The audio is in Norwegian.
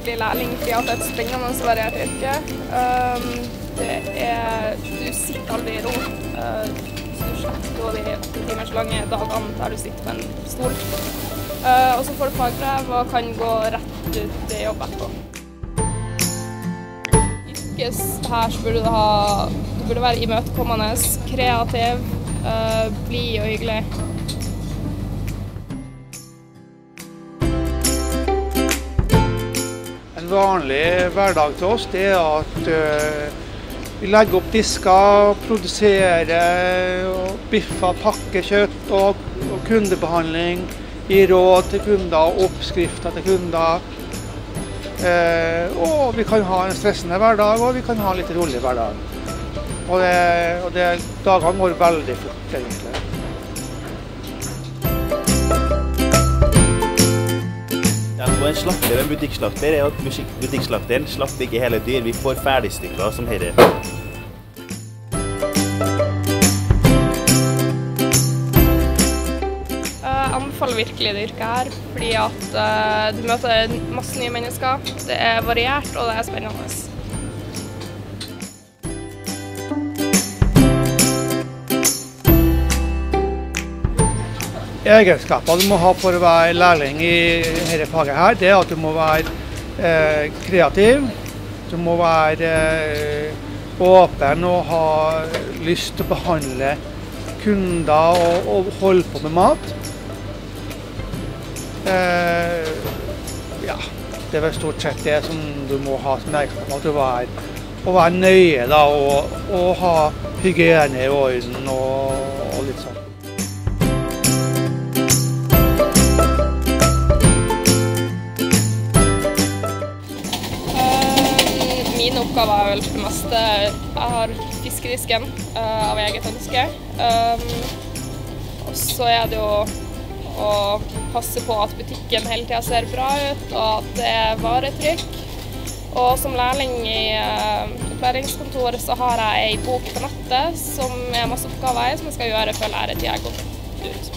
å bli lærling fordi at det er et springende variert yrke. Um, er Du sitter aldri i ro. Uh, så du slipper de åtte timers lange dagene der du sitter på en stol. Uh, og så får du fagbrev og kan gå rett ut i jobb etterpå. Yrkes her så burde du ha Du burde være imøtekommende, kreativ, uh, blid og hyggelig. Vanlig hverdag til oss det er at uh, vi legger opp disker, produserer, og biffer, pakker kjøtt og, og kundebehandling. Gir råd til kunder, oppskrifter til kunder. Uh, og vi kan ha en stressende hverdag, og vi kan ha en litt rolig hverdag. Og, det, og det, dagene går veldig fort, egentlig. En slakter en butikkslakter er at butikkslakteren slakter ikke hele dyr. Vi får ferdigstykker som dette. Jeg anbefaler virkelig det yrket her, fordi at uh, du møter masse nye mennesker. Det er variert, og det er spennende. Egenskaper du må ha for å være lærling i dette faget, her, det er at du må være eh, kreativ. Du må være eh, åpen og ha lyst til å behandle kunder og, og holde på med mat. Eh, ja, det er vel stort sett det som du må ha som egenskap. At du være, å være nøye da, og, og ha hygiene i orden og, mine oppgaver er vel for det meste Jeg har fiskedisken uh, av eget ønske. Um, og så er det jo å passe på at butikken hele tida ser bra ut, og at det er varetrykk. Og som lærling i uh, opplæringskontoret så har jeg ei bok på nettet som er masse oppgaver i, som jeg skal gjøre før læretida er gått ut.